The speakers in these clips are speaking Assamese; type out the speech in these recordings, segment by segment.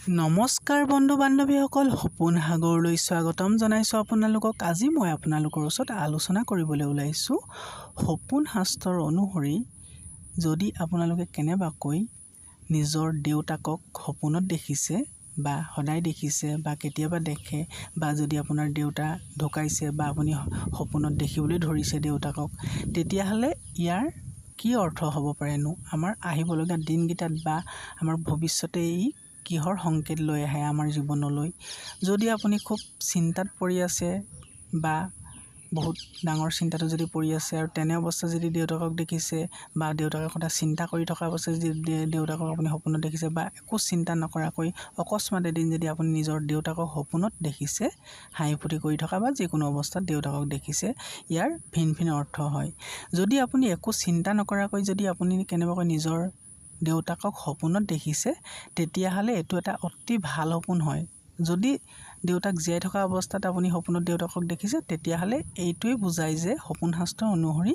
নমস্কাৰ বন্ধু বান্ধৱীসকল সপোন সাগৰলৈ স্বাগতম জনাইছোঁ আপোনালোকক। আজি মই আপোনালোকৰ ওচৰত আলোচনা কৰিবলৈ ওলাইছোঁ। সপোন শাস্ত্ৰৰ অনুসৰি যদি আপোনালোকে কেনেবাকৈ নিজৰ দেউতাকক সপোনত দেখিছে বা সদায় দেখিছে বা কেতিয়াবা দেখে বা যদি আপোনাৰ দেউতা ঢুকাইছে বা আপুনি সপোনত দেখিবলৈ ধৰিছে দেউতাকক তেতিয়াহ'লে ইয়াৰ কি অৰ্থ হ'ব পাৰেনো? আমাৰ আহিবলগীয়া দিনকেইটাত বা আমাৰ ভৱিষ্যতে ই কিহৰ সংকেত লৈ আহে আমাৰ জীৱনলৈ? যদি আপুনি খুব চিন্তাত পৰি আছে বা বহুত ডাঙৰ চিন্তাটো যদি পৰি আছে আৰু তেনে অৱস্থাত যদি দেউতাকক দেখিছে বা দেউতাকৰ কথা চিন্তা কৰি থকা অৱস্থাত যদি দেউতাকক আপুনি সপোনত দেখিছে বা একো চিন্তা নকৰাকৈ অকস্মাত এদিন যদি আপুনি নিজৰ দেউতাকক সপোনত দেখিছে হাঁহি ফূৰ্তি কৰি থকা বা যিকোনো অৱস্থাত দেউতাকক দেখিছে ইয়াৰ ভিন ভিন অৰ্থ হয়। যদি আপুনি একো চিন্তা নকৰাকৈ যদি আপুনি কেনেবাকৈ নিজৰ দেউতাকক সপোনত দেখিছে তেতিয়াহ'লে এইটো এটা অতি ভাল সপোন হয়। যদি দেউতাক জীয়াই থকা অৱস্থাত আপুনি সপোনত দেউতাকক দেখিছে তেতিয়াহ'লে এইটোৱে বুজায় যে সপোন শাস্ত্ৰ অনুসৰি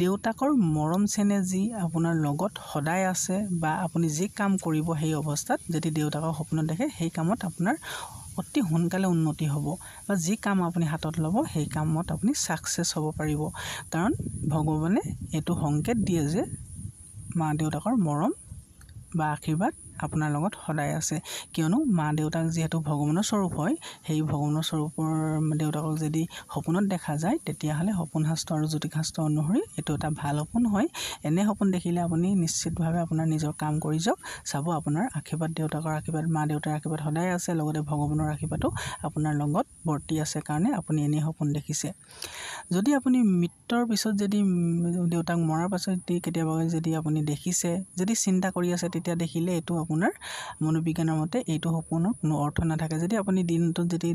দেউতাকৰ মৰম চেনেহ যি আপোনাৰ লগত সদায় আছে বা আপুনি যি কাম কৰিব সেই অৱস্থাত যদি দেউতাকক সপোনত দেখে সেই কামত আপোনাৰ অতি সোনকালে উন্নতি হ'ব বা যি কাম আপুনি হাতত ল'ব সেই কামত আপুনি ছাকচেছ হ'ব পাৰিব। কাৰণ ভগৱানে এইটো সংকেত দিয়ে যে মা দেউতাকৰ মৰম বা আশীৰ্বাদ আপোনাৰ লগত সদায় আছে। কিয়নো মা দেউতাক যিহেতু ভগৱানৰ স্বৰূপ হয় সেই ভগৱানৰ স্বৰূপৰ দেউতাকক যদি সপোনত দেখা যায় তেতিয়াহ'লে সপোন শাস্ত্ৰ আৰু জ্যোতিষ শাস্ত্ৰ অনুসৰি এইটো এটা ভাল সপোন হয়। এনে সপোন দেখিলে আপুনি নিশ্চিতভাৱে আপোনাৰ নিজৰ কাম কৰি যাওক। চাব আপোনাৰ আশীৰ্বাদ দেউতাকৰ আশীৰ্বাদ মা দেউতাৰ আশীৰ্বাদ সদায় আছে লগতে ভগৱানৰ আশীৰ্বাদো আপোনাৰ লগত বৰ্তি আছে কাৰণে আপুনি এনেই সপোন দেখিছে। যদি আপুনি মৃত্যুৰ পিছত যদি দেউতাক মৰাৰ পাছত কেতিয়াবা যদি আপুনি দেখিছে যদি চিন্তা কৰি আছে তেতিয়া দেখিলে এইটো আপোনাৰ মনোবিজ্ঞানৰ মতে এইটো সপোনৰ কোনো অৰ্থ নাথাকে। যদি আপুনি দিনটোত যদি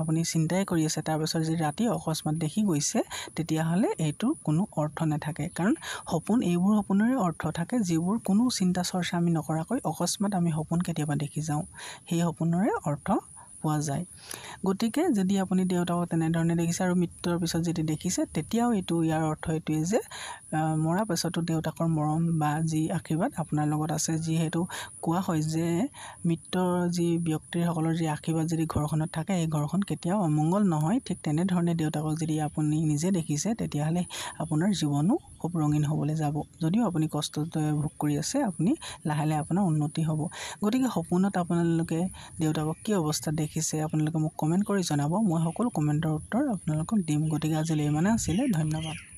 আপুনি চিন্তাই কৰি আছে তাৰপাছত যদি ৰাতি অকস্মাত দেখি গৈছে তেতিয়াহ'লে এইটোৰ কোনো অৰ্থ নাথাকে। কাৰণ সপোন এইবোৰ সপোনৰে অৰ্থ থাকে যিবোৰ কোনো চিন্তা চৰ্চা আমি নকৰাকৈ অকস্মাত আমি সপোন কেতিয়াবা দেখি যাওঁ। সেই সপোনৰে অৰ্থ পোৱা যায়। গতিকে যদি আপুনি দেউতাকক তেনেধৰণে দেখিছে আৰু মৃত্যুৰ পিছত যদি দেখিছে তেতিয়াও এইটো ইয়াৰ অৰ্থ এইটোৱে যে মৰাৰ পাছতো দেউতাকৰ মৰম বা যি আশীৰ্বাদ আপোনাৰ লগত আছে যিহেতু কোৱা হয় যে মৃত্যুৰ যি ব্যক্তিসকলৰ যি আশীৰ্বাদ যদি ঘৰখনত থাকে এই ঘৰখন কেতিয়াও অমংগল নহয়। ঠিক তেনেধৰণে দেউতাকক যদি আপুনি নিজে দেখিছে তেতিয়াহ'লে আপোনাৰ জীৱনো খুব ৰঙীন হ'বলৈ যাব। যদিও আপুনি কষ্ট ভোগ কৰি আছে আপুনি লাহে লাহে আপোনাৰ উন্নতি হ'ব। গতিকে সপোনত আপোনালোকে দেউতাকক কি অৱস্থাত দেখিছে আপোনালোকে মোক কমেণ্ট কৰি জনাব। মই সকলো কমেণ্টৰ উত্তৰ আপোনালোকক দিম। গতিকে আজিলৈ ইমানে আছিলে। ধন্যবাদ।